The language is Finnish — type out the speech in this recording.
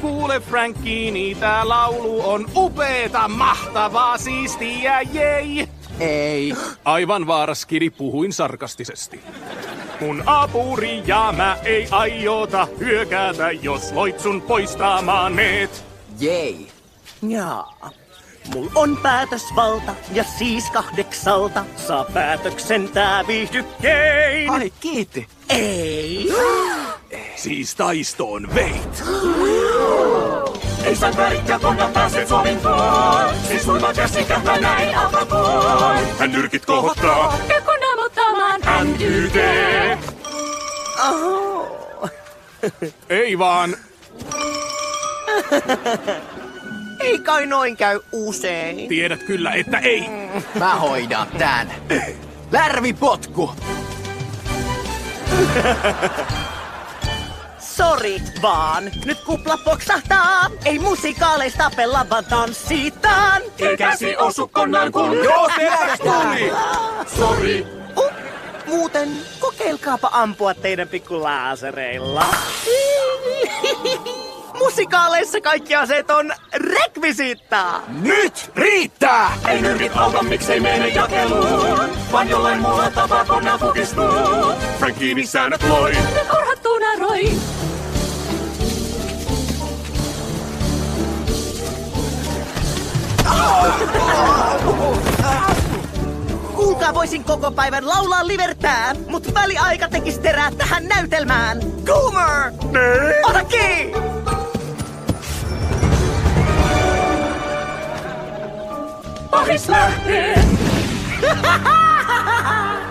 Kuule Frankini, tää laulu on upeeta, mahtavaa, siistiä, jei! Ei. Aivan vaaraskiri puhuin sarkastisesti. Mun apuri ja mä ei aiota hyökätä, jos loitsun poistamaan meet. Jei. Jaa. Mulla on päätösvalta ja siis kahdeksalta saa päätöksen tää viihdykkein. Ai, kiitti. Ei. Siis taistoon veit. Ei saa värittää, kunnan pääset sovintoon. Siis huima käsikä mä näin alkakoon. Hän nyrkit kohottaa. Joku namuttamaan NYT. Ei vaan. Ei kai noin käy usein. Tiedät kyllä, että ei. Mä hoidan tän. Lärvipotku. Sori vaan, nyt kupla poksahtaa. Ei musikaaleista tapella, vaan tanssitaan. Ei käsi osu konnan kun Joo, tuli. Sori. Uh, muuten kokeilkaapa ampua teidän pikku laasereilla. Musikaaleissa kaikki aseet on rekvisiittaa. Nyt riittää! Ei nyrkit auta, miksei mene jakeluun. Vaan jollain muulla tapaa konnan fukistuu. Frankini säännöt loi. Roi. Kuulkaa, voisin koko päivän laulaa livertää, mut väliaika tekis terää tähän näytelmään. Goomer! Ota kiinni! Pahis lähtee.